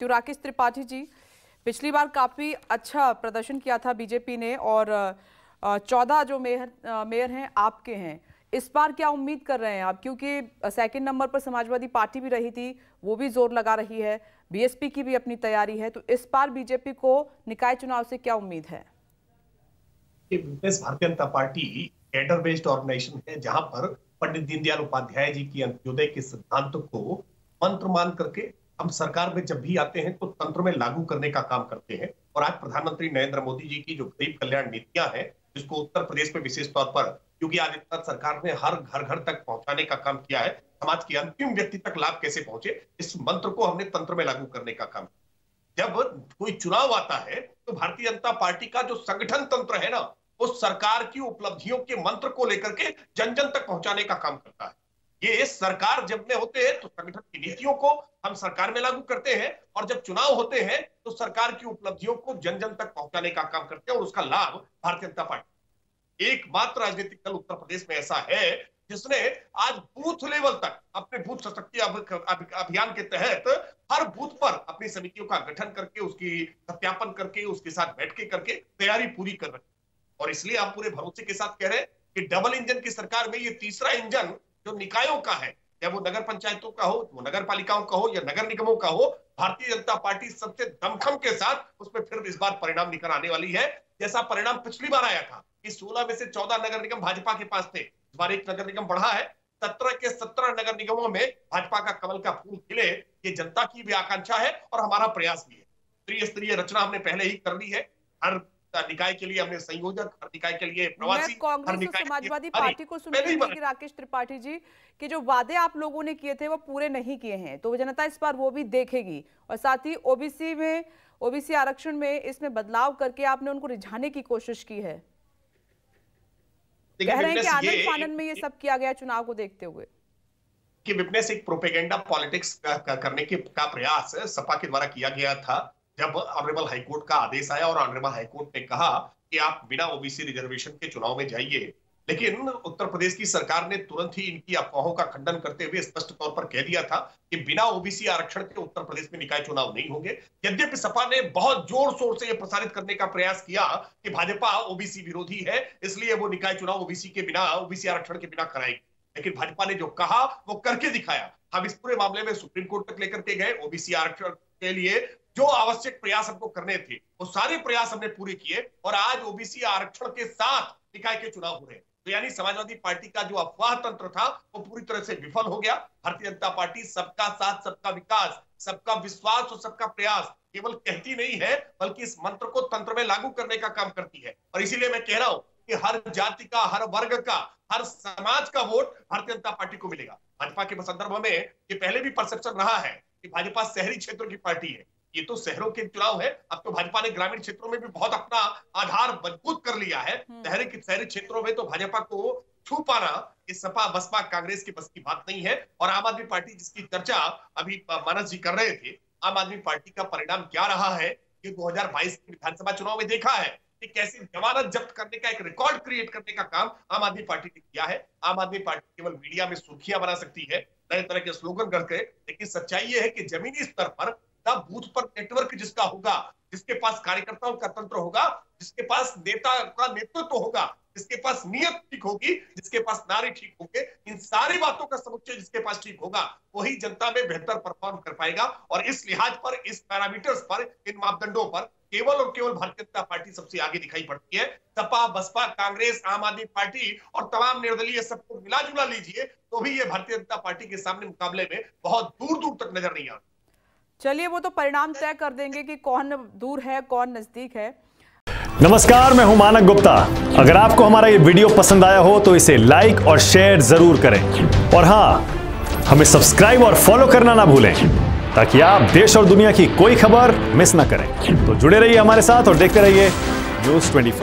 तो राकेश त्रिपाठी जी, पिछली बार काफ़ी अच्छा प्रदर्शन किया था बीजेपी ने और चौदह जो मेयर मेयर हैं, आपके हैं। इस बार क्या उम्मीद कर रहे हैं आप? क्योंकि सेकंड नंबर पर समाजवादी पार्टी भी रही थी, वो भी ज़ोर लगा रही है, बीएसपी की भी अपनी तैयारी है तो इस बार बीजेपी को निकाय चुनाव से क्या उम्मीद है? Bharatiya Janata party cadre based organisation है, जहाँ पर पंडित दीनदयाल उपाध्याय जी की अंत्योदय के सिद्धांत को मंत्र मान करके हम सरकार में जब भी आते हैं तो तंत्र में लागू करने का काम करते हैं। और आज प्रधानमंत्री नरेंद्र मोदी जी की जो गरीब कल्याण नीतियाँ हैं, जिसको उत्तर प्रदेश में विशेष तौर पर, क्योंकि आदित्यनाथ सरकार ने हर घर घर तक पहुँचाने का काम किया है, समाज के अंतिम व्यक्ति तक लाभ कैसे पहुँचे, इस मंत्र को हमने तंत्र में लागू करने का काम जब कोई चुनाव आता है तो भारतीय जनता पार्टी का जो संगठन तंत्र है ना, वो सरकार की उपलब्धियों के मंत्र को लेकर के जन जन तक पहुँचाने का काम करता है। ये सरकार जब में होते हैं तो संगठन की नीतियों को हम सरकार में लागू करते हैं, और जब चुनाव होते हैं तो सरकार की उपलब्धियों को जन जन तक पहुँचाने का काम करते हैं, और उसका लाभ भारतीय जनता पार्टी एकमात्र राजनीतिक दल उत्तर प्रदेश में ऐसा है, जिसने आज बूथ लेवल तक अपने बूथ सशक्ति अभियान के तहत हर बूथ पर अपनी समितियों का गठन करके, उसकी सत्यापन करके, उसके साथ बैठ के करके तैयारी पूरी कर रही और इसलिए आप पूरे भरोसे के साथ कह रहे हैं कि डबल इंजन की सरकार में ये तीसरा इंजन जो निकायों का है या वो नगर पंचायतों का हो वो नगर पालिकाओं का हो या नगर निगमों का हो, भारतीय जनता पार्टी सबसे दमखम के साथ उसमें फिर इस बार परिणाम निकल आने वाली है। जैसा परिणाम पिछली बार आया था कि 16 में से 14 नगर निगम भाजपा के पास थे। इस बार एक नगर निगम बढ़ा है। सत्रह के सत्रह नगर निगमों में भाजपा का कमल का फूल खिले, ये जनता की भी आकांक्षा है और हमारा प्रयास भी है। त्रिस्तरीय रचना हमने पहले ही कर ली है। हर निकाय के लिए हमने संयोजक हर निकाय के लिए प्रवासी कांग्रेस और समाजवादी पार्टी को सुन राकेश त्रिपाठी जी कि जो वादे आप लोगों ने किए थे वो पूरे नहीं किए हैं तो जनता इस बार वो भी देखेगी। और साथ ही ओबीसी में ओबीसी आरक्षण में इसमें बदलाव करके आपने उनको रिझाने की कोशिश की है। कह रहे हैं कि आनंद फानंद में ये सब किया गया चुनाव को देखते हुए। कि विपनेस एक प्रोपेगेंडा पॉलिटिक्स करने के का प्रयास सपा के द्वारा किया गया था। जब ऑनरेबल हाईकोर्ट का आदेश आया और ऑनरेबल हाईकोर्ट ने कहा कि आप बिना ओबीसी रिजर्वेशन के चुनाव में जाइए, लेकिन उत्तर प्रदेश की सरकार ने तुरंत ही इनकी अफवाहों का खंडन करते हुए स्पष्ट तौर पर कह दिया था कि बिना ओबीसी आरक्षण के उत्तर प्रदेश में निकाय चुनाव नहीं होंगे। यद्यपि सपा ने बहुत ज़ोर शोर से यह प्रसारित करने का प्रयास किया कि भाजपा ओबीसी विरोधी है, इसलिए वो निकाय चुनाव ओबीसी के बिना ओबीसी आरक्षण के बिना कराएगी। लेकिन भाजपा ने जो कहा, वो करके दिखाया। हम इस पूरे मामले में सुप्रीम कोर्ट तक लेकर के गए ओबीसी आरक्षण के लिए जो आवश्यक प्रयास हमको करने थे, वो सारे प्रयास हमने पूरे किए और आज ओबीसी आरक्षण के साथ निकाय के चुनाव हो रहे हैं। तो यानी समाजवादी पार्टी का जो अफवाह तंत्र था, वो पूरी तरह से विफल हो गया। भारतीय जनता पार्टी सबका साथ, सबका विकास, सबका विश्वास और सबका प्रयास केवल कहती नहीं है, बल्कि इस मंत्र को तंत्र में लागू करने का काम करती है। और इसीलिए मैं कह रहा हूँ कि हर जाति का, हर वर्ग का, हर समाज का वोट भारतीय जनता पार्टी को मिलेगा। भाजपा के संदर्भ में ये पहले भी परसेप्शन रहा है कि भाजपा शहरी क्षेत्रों की पार्टी है। ये तो शहरों के चुनाव है। अब तो भाजपा ने ग्रामीण क्षेत्रों में भी बहुत अपना आधार मज़बूत कर लिया है। हम्म। शहरी शहरी क्षेत्रों में तो भाजपा को छू पाना इस सपा बसपा कांग्रेस की बस की बात नहीं है। और आम आदमी पार्टी जिसकी चर्चा अभी मानस जी कर रहे थे आम आदमी पार्टी का परिणाम क्या रहा है? ये 2022 के विधानसभा चुनाव में देखा है कि कैसे जमानत जब्त करने का एक रिकॉर्ड क्रिएट करने का काम आम आदमी पार्टी ने किया है। आम आदमी पार्टी केवल मीडिया में सुर्खियाँ बना सकती है नए तरह के स्लोगन करके लेकिन सच्चाई ये है कि जमीनी स्तर पर ना बूथ पर नेटवर्क जिसका होगा, जिसके पास कार्यकर्ताओं का तंत्र होगा, जिसके पास नेता का नेतृत्व होगा, जिसके पास नियत ठीक होगी, जिसके पास नारी ठीक होंगे, इन सारी बातों का समुच्चय जिसके पास ठीक होगा, वही जनता में बेहतर परफॉर्म कर पाएगा। और इस लिहाज पर, इस पैरामीटर्स पर, इन मापदंडों पर केवल और केवल भारतीय जनता पार्टी सबसे आगे दिखाई पड़ती है। सपा, बसपा, कांग्रेस, आम आदमी पार्टी और तमाम निर्दलीय सबको मिला जुला लीजिए तो भी ये भारतीय जनता पार्टी के सामने मुकाबले में बहुत दूर दूर तक नज़र नहीं आता। चलिए वो तो परिणाम तय कर देंगे कि कौन दूर है, कौन नज़दीक है। नमस्कार, मैं हूँ मानक गुप्ता। अगर आपको हमारा ये वीडियो पसंद आया हो तो इसे लाइक और शेयर ज़रूर करें। और हाँ, हमें सब्सक्राइब और फॉलो करना ना भूलें, ताकि आप देश और दुनिया की कोई खबर मिस ना करें। तो जुड़े रहिए हमारे साथ और देखते रहिए न्यूज़ 24